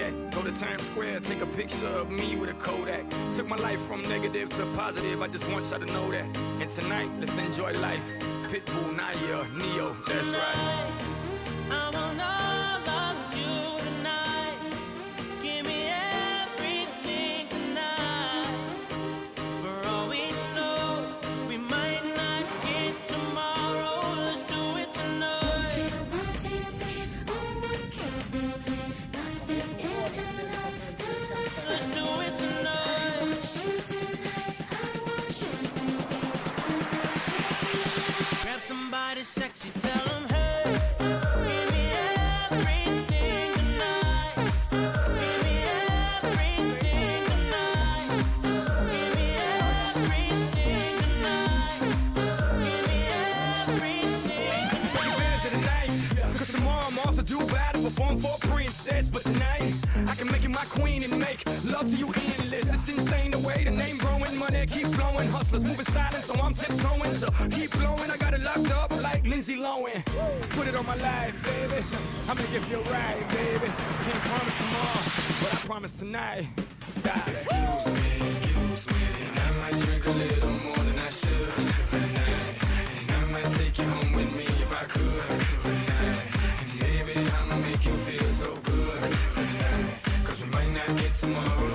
yet. Go to Times Square, take a picture of me with a Kodak. Took my life from negative to positive, I just want y'all to know that. And tonight, let's enjoy life. Pitbull, Nayer, Ne-Yo, that's right. I'm off to Dubai to perform for a princess. But tonight, I can make you my queen and make love to you endless. It's insane the way the name growing, money keep flowing. Hustlers moving silent, so I'm tiptoeing. So keep blowing, I got it locked up like Lindsay Lohan. Put it on my life, baby. I'm gonna give you a ride, baby. Can't promise tomorrow, but I promise tonight. God. Excuse me, excuse tomorrow.